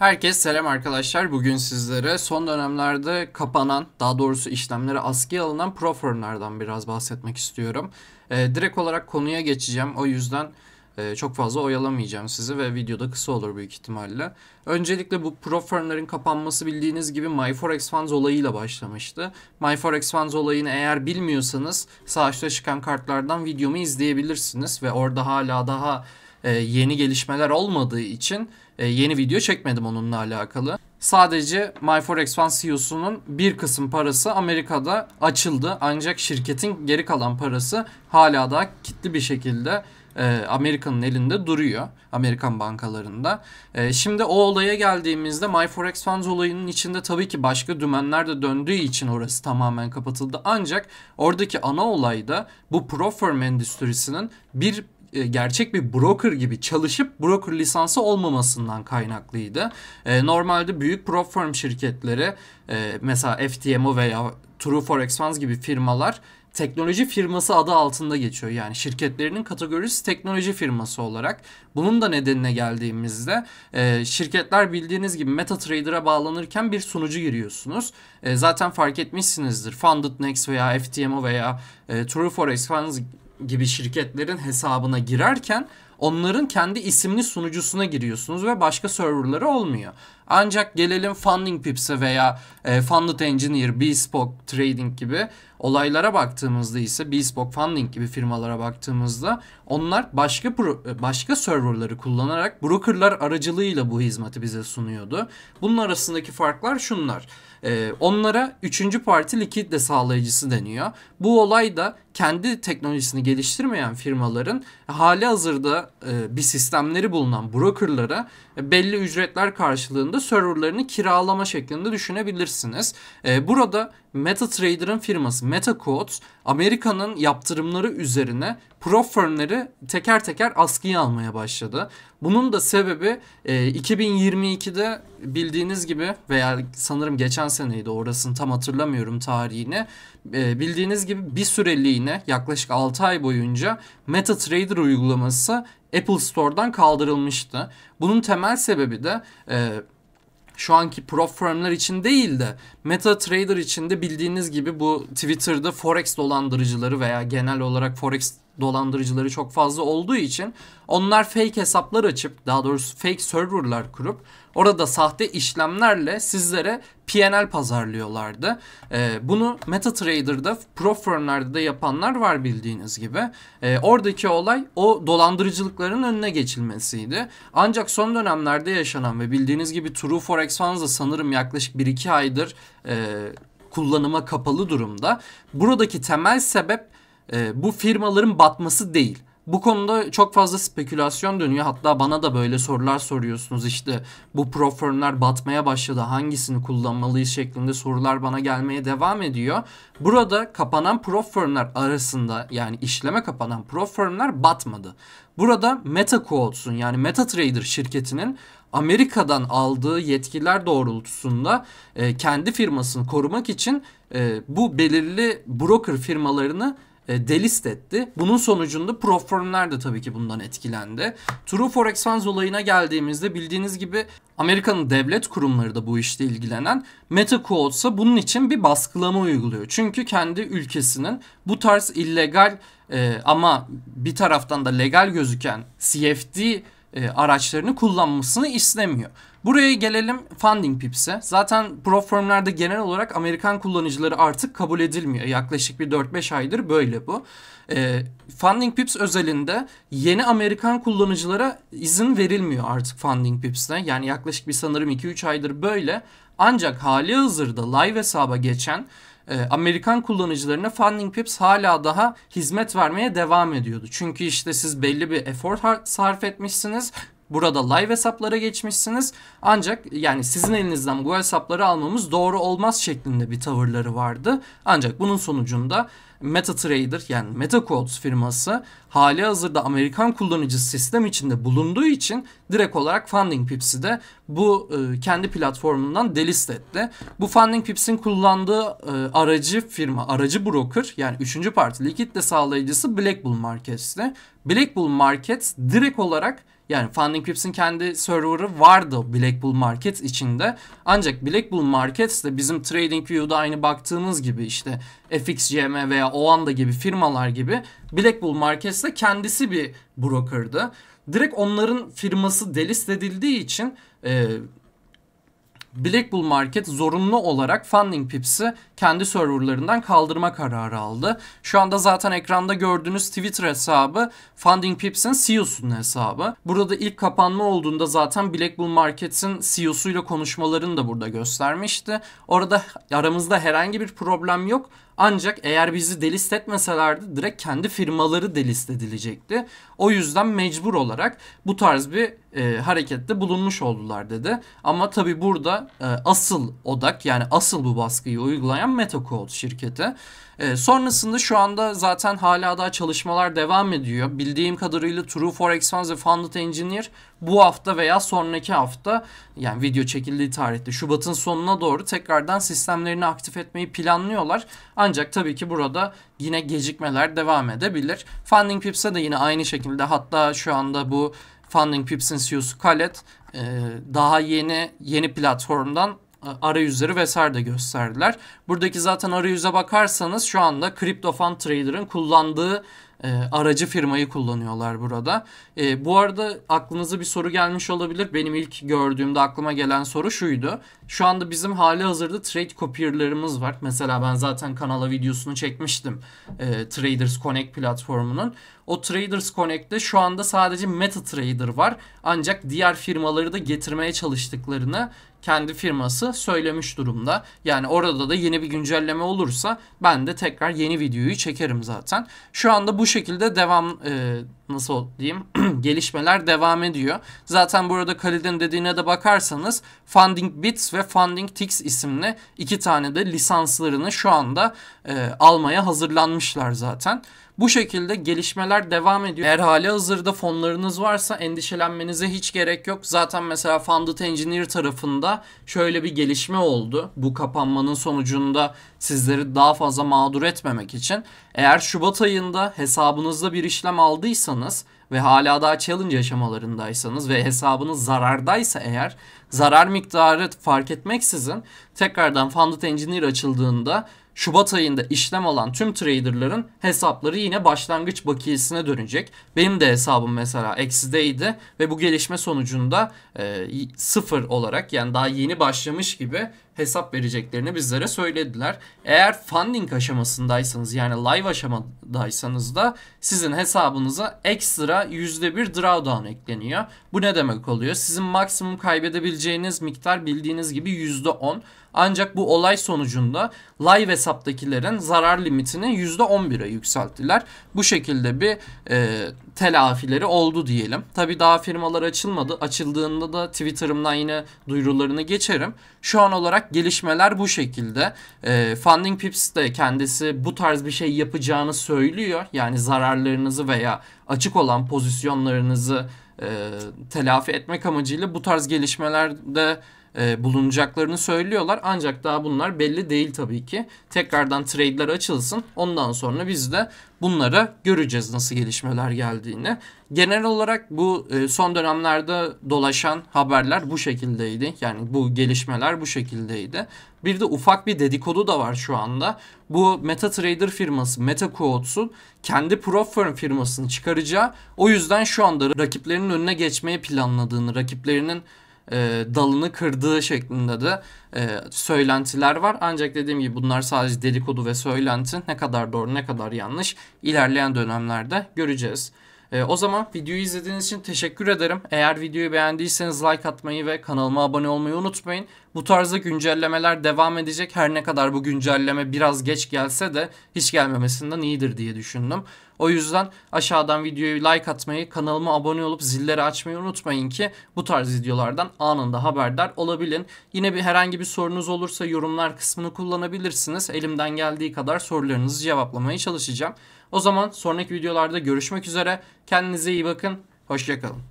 Herkes selam arkadaşlar. Bugün sizlere son dönemlerde kapanan, daha doğrusu işlemlere askıya alınan pro firmlerden biraz bahsetmek istiyorum. Ee, direkt olarak konuya geçeceğim. O yüzden e, çok fazla oyalamayacağım sizi ve videoda kısa olur büyük ihtimalle. Öncelikle bu pro firmlerin kapanması bildiğiniz gibi MyForex Funds olayıyla başlamıştı. MyForex Funds olayını eğer bilmiyorsanız sağ üstte çıkan kartlardan videomu izleyebilirsiniz ve orada hala daha e, yeni gelişmeler olmadığı için e, yeni video çekmedim onunla alakalı. Sadece MyForex Fund CEO'sunun bir kısım parası Amerika'da açıldı. Ancak şirketin geri kalan parası hala da kitli bir şekilde e, Amerika'nın elinde duruyor. Amerikan bankalarında. Şimdi o olaya geldiğimizde MyForex Funds olayının içinde tabii ki başka dümenler de döndüğü için orası tamamen kapatıldı. Ancak oradaki ana olay da bu pro firm endüstrisinin bir gerçek bir broker gibi çalışıp broker lisansı olmamasından kaynaklıydı. E, normalde büyük prop firm şirketleri e, mesela FTMO veya True Forex Funds gibi firmalar teknoloji firması adı altında geçiyor. Yani şirketlerinin kategorisi teknoloji firması olarak. Bunun da nedenine geldiğimizde e, şirketler bildiğiniz gibi MetaTrader'a bağlanırken bir sunucu giriyorsunuz. E, zaten fark etmişsinizdir. Funded Next veya FTMO veya e, True Forex Funds gibi şirketlerin hesabına girerken onların kendi isimli sunucusuna giriyorsunuz ve başka serverları olmuyor. Ancak gelelim Funding Pips'e veya e, Funded Engineer, Bespoke Trading gibi olaylara baktığımızda ise Bespoke Funding gibi firmalara baktığımızda onlar başka pro, başka serverları kullanarak brokerlar aracılığıyla bu hizmeti bize sunuyordu. Bunun arasındaki farklar şunlar. E, onlara üçüncü parti likitte sağlayıcısı deniyor. Bu olay da kendi teknolojisini geliştirmeyen firmaların hali hazırda e, bir sistemleri bulunan brokerlara e, belli ücretler karşılığında serverlarını kiralama şeklinde düşünebilirsiniz. E, burada MetaTrader'ın firması MetaQuotes Amerika'nın yaptırımları üzerine pro firmleri teker teker askıya almaya başladı. Bunun da sebebi e, 2022'de bildiğiniz gibi veya sanırım geçen seneydi orasını tam hatırlamıyorum tarihini. E, bildiğiniz gibi bir süreliğine yaklaşık 6 ay boyunca MetaTrader uygulaması Apple Store'dan kaldırılmıştı. Bunun temel sebebi de e, şu anki prop firmler için değil de MetaTrader için de bildiğiniz gibi bu Twitter'da forex dolandırıcıları veya genel olarak forex dolandırıcıları çok fazla olduğu için onlar fake hesaplar açıp daha doğrusu fake serverlar kurup orada sahte işlemlerle sizlere PNL pazarlıyorlardı. Ee, bunu MetaTrader'da pro firmlerde de yapanlar var bildiğiniz gibi. Ee, oradaki olay o dolandırıcılıkların önüne geçilmesiydi. Ancak son dönemlerde yaşanan ve bildiğiniz gibi True Forex Funds sanırım yaklaşık 1-2 aydır e, kullanıma kapalı durumda. Buradaki temel sebep e, bu firmaların batması değil. Bu konuda çok fazla spekülasyon dönüyor. Hatta bana da böyle sorular soruyorsunuz. İşte bu pro firmler batmaya başladı. Hangisini kullanmalıyız şeklinde sorular bana gelmeye devam ediyor. Burada kapanan pro firmler arasında yani işleme kapanan pro firmler batmadı. Burada MetaQuotes'un yani MetaTrader şirketinin Amerika'dan aldığı yetkiler doğrultusunda e, kendi firmasını korumak için e, bu belirli broker firmalarını delist etti. Bunun sonucunda pro firmler de tabii ki bundan etkilendi. True Forex Funds olayına geldiğimizde bildiğiniz gibi Amerika'nın devlet kurumları da bu işte ilgilenen MetaQuotes'a bunun için bir baskılama uyguluyor. Çünkü kendi ülkesinin bu tarz illegal e, ama bir taraftan da legal gözüken CFD e, araçlarını kullanmasını istemiyor. Buraya gelelim Funding Pips'e. Zaten pro firmlerde genel olarak Amerikan kullanıcıları artık kabul edilmiyor. Yaklaşık bir 4-5 aydır böyle bu. E, Funding Pips özelinde yeni Amerikan kullanıcılara izin verilmiyor artık Funding Pips'te. Yani yaklaşık bir sanırım 2-3 aydır böyle. Ancak hali hazırda live hesaba geçen e, Amerikan kullanıcılarına Funding Pips hala daha hizmet vermeye devam ediyordu. Çünkü işte siz belli bir efor sarf etmişsiniz. Burada live hesaplara geçmişsiniz. Ancak yani sizin elinizden bu hesapları almamız doğru olmaz şeklinde bir tavırları vardı. Ancak bunun sonucunda MetaTrader yani MetaQuotes firması hali hazırda Amerikan kullanıcı sistem içinde bulunduğu için direkt olarak Funding Pips'i de bu e, kendi platformundan delist etti. Bu Funding Pips'in kullandığı e, aracı firma, aracı broker yani üçüncü parti likitte sağlayıcısı Black Bull Markets'ti. Black Bull Markets direkt olarak Yani Funding Pips'in kendi server'ı vardı Black Bull Market içinde. Ancak Black Bull Markets de bizim TradingView'da aynı baktığımız gibi işte FXCM veya Oanda gibi firmalar gibi Black Bull de kendisi bir broker'dı. Direkt onların firması delist edildiği için e, Black Market zorunlu olarak Funding Pips'i kendi serverlarından kaldırma kararı aldı. Şu anda zaten ekranda gördüğünüz Twitter hesabı Funding Pips'in CEO'sunun hesabı. Burada ilk kapanma olduğunda zaten Black Bull Market'in CEO'suyla konuşmalarını da burada göstermişti. Orada aramızda herhangi bir problem yok. Ancak eğer bizi delist etmeselerdi direkt kendi firmaları delist edilecekti. O yüzden mecbur olarak bu tarz bir e, harekette bulunmuş oldular dedi. Ama tabi burada e, asıl odak yani asıl bu baskıyı uygulayan MetaCode şirketi. E, sonrasında şu anda zaten hala daha çalışmalar devam ediyor. Bildiğim kadarıyla True Forex Funds ve Funded Engineer bu hafta veya sonraki hafta yani video çekildiği tarihte Şubat'ın sonuna doğru tekrardan sistemlerini aktif etmeyi planlıyorlar. Ancak tabii ki burada yine gecikmeler devam edebilir. Funding Pips'e de yine aynı şekilde hatta şu anda bu Funding Pips'in CEO'su Khaled e, daha yeni yeni platformdan arayüzleri vesaire de gösterdiler. Buradaki zaten arayüze bakarsanız şu anda CryptoFund Trader'ın kullandığı e, aracı firmayı kullanıyorlar burada. E, bu arada aklınıza bir soru gelmiş olabilir. Benim ilk gördüğümde aklıma gelen soru şuydu. Şu anda bizim hali hazırda trade copier'larımız var. Mesela ben zaten kanala videosunu çekmiştim. E, Traders Connect platformunun. O Traders Connect'te şu anda sadece MetaTrader var. Ancak diğer firmaları da getirmeye çalıştıklarını kendi firması söylemiş durumda. Yani orada da yeni bir güncelleme olursa ben de tekrar yeni videoyu çekerim zaten. Şu anda bu şekilde devam e, nasıl diyeyim gelişmeler devam ediyor. Zaten burada Khalid'in dediğine de bakarsanız Funding Bits ve Funding Tix isimli iki tane de lisanslarını şu anda e, almaya hazırlanmışlar zaten. Bu şekilde gelişmeler devam ediyor. Eğer hali hazırda fonlarınız varsa endişelenmenize hiç gerek yok. Zaten mesela Funded Engineer tarafında şöyle bir gelişme oldu. Bu kapanmanın sonucunda sizleri daha fazla mağdur etmemek için. Eğer Şubat ayında hesabınızda bir işlem aldıysanız ve hala daha challenge aşamalarındaysanız ve hesabınız zarardaysa eğer zarar miktarı fark etmeksizin tekrardan Funded Engineer açıldığında Şubat ayında işlem alan tüm traderların hesapları yine başlangıç bakiyesine dönecek. Benim de hesabım mesela eksideydi ve bu gelişme sonucunda e, sıfır olarak yani daha yeni başlamış gibi hesap vereceklerini bizlere söylediler. Eğer funding aşamasındaysanız yani live aşamadaysanız da sizin hesabınıza ekstra %1 drawdown ekleniyor. Bu ne demek oluyor? Sizin maksimum kaybedebileceğiniz miktar bildiğiniz gibi %10. Ancak bu olay sonucunda live hesaptakilerin zarar limitini %11'e yükselttiler. Bu şekilde bir e, telafileri oldu diyelim. Tabi daha firmalar açılmadı. Açıldığında da Twitter'ımdan yine duyurularını geçerim. Şu an olarak gelişmeler bu şekilde. E, Funding Pips de kendisi bu tarz bir şey yapacağını söylüyor. Yani zararlarınızı veya açık olan pozisyonlarınızı e, telafi etmek amacıyla bu tarz gelişmelerde e, bulunacaklarını söylüyorlar. Ancak daha bunlar belli değil tabii ki. Tekrardan trade'ler açılsın. Ondan sonra biz de bunlara göreceğiz nasıl gelişmeler geldiğini. Genel olarak bu e, son dönemlerde dolaşan haberler bu şekildeydi. Yani bu gelişmeler bu şekildeydi. Bir de ufak bir dedikodu da var şu anda. Bu MetaTrader firması MetaQuotes'un kendi Profirm firmasını çıkaracağı o yüzden şu anda rakiplerinin önüne geçmeyi planladığını, rakiplerinin e, dalını kırdığı şeklinde de e, söylentiler var. Ancak dediğim gibi bunlar sadece dedikodu ve söylenti. Ne kadar doğru ne kadar yanlış ilerleyen dönemlerde göreceğiz. E, o zaman videoyu izlediğiniz için teşekkür ederim. Eğer videoyu beğendiyseniz like atmayı ve kanalıma abone olmayı unutmayın. Bu tarzda güncellemeler devam edecek. Her ne kadar bu güncelleme biraz geç gelse de hiç gelmemesinden iyidir diye düşündüm. O yüzden aşağıdan videoyu like atmayı, kanalıma abone olup zilleri açmayı unutmayın ki bu tarz videolardan anında haberdar olabilin. Yine bir herhangi bir sorunuz olursa yorumlar kısmını kullanabilirsiniz. Elimden geldiği kadar sorularınızı cevaplamaya çalışacağım. O zaman sonraki videolarda görüşmek üzere. Kendinize iyi bakın. Hoşçakalın.